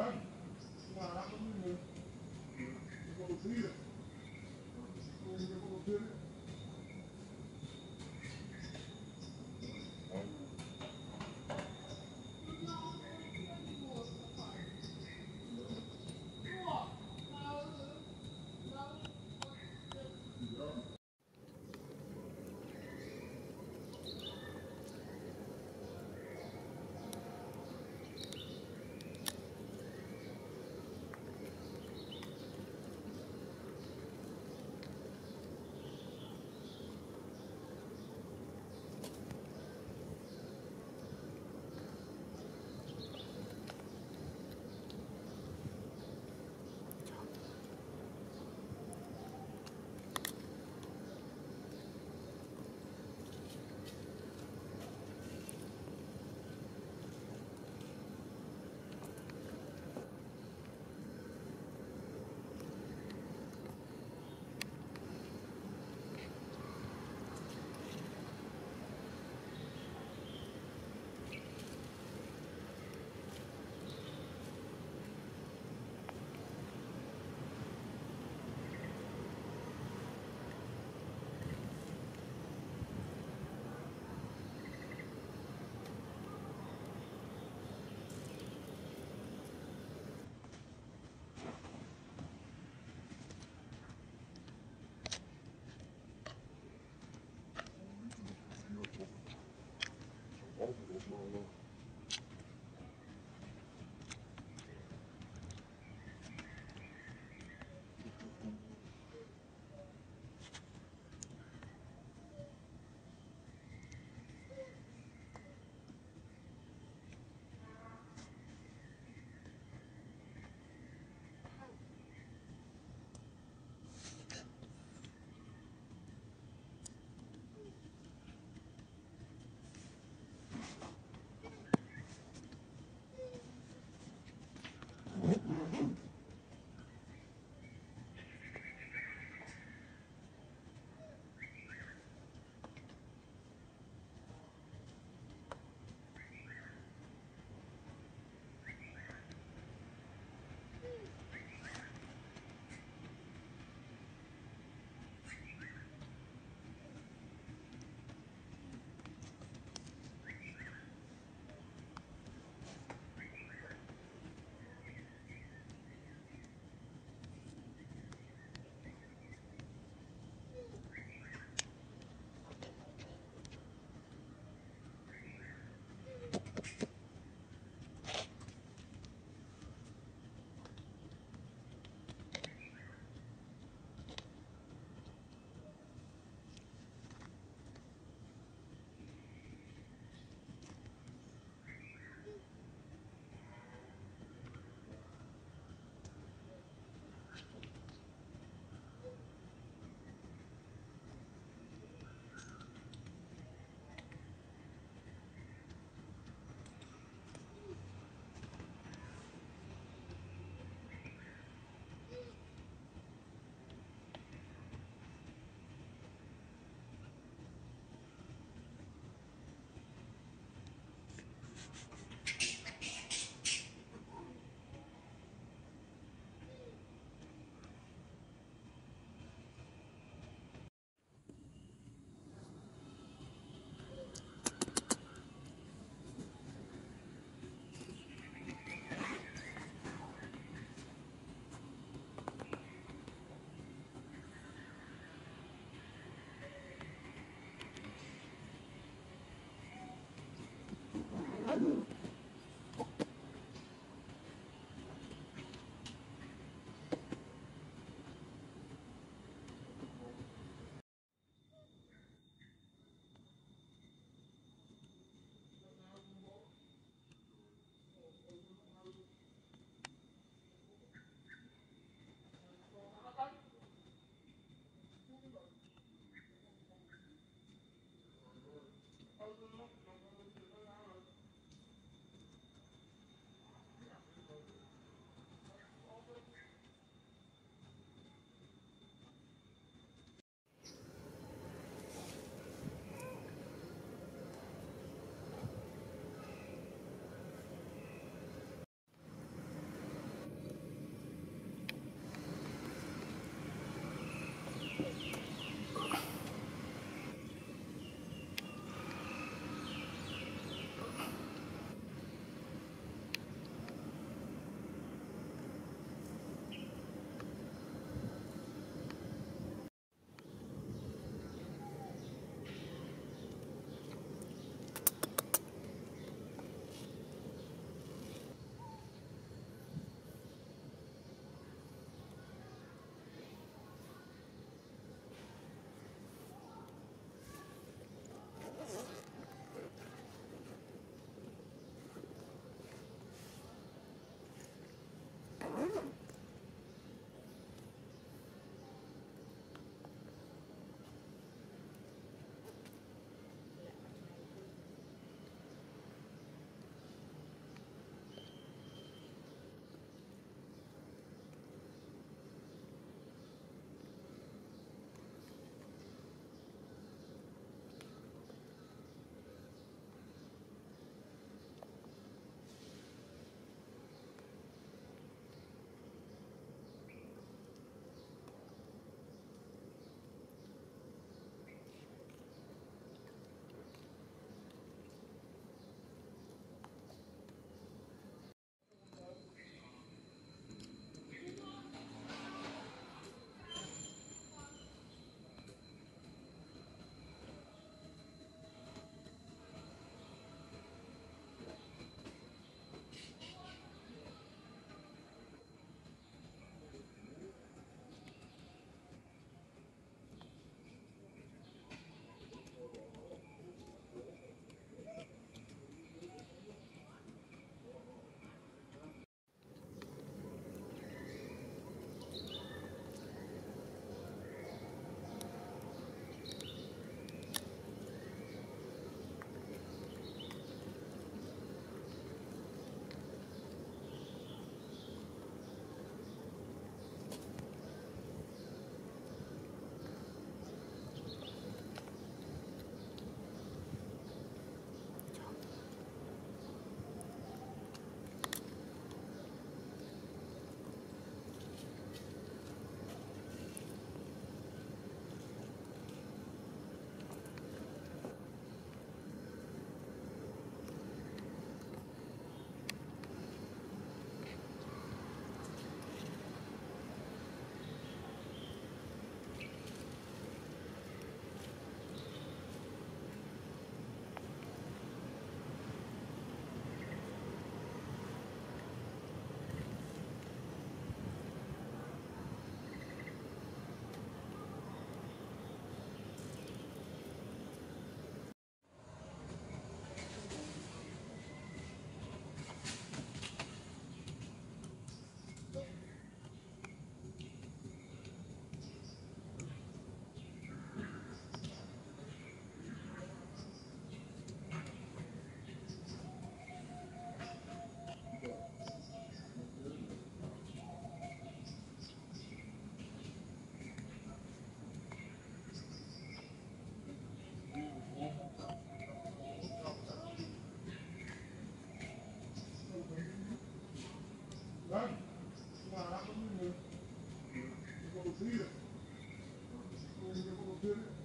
Uma água no meio. Economia. Economia. Água no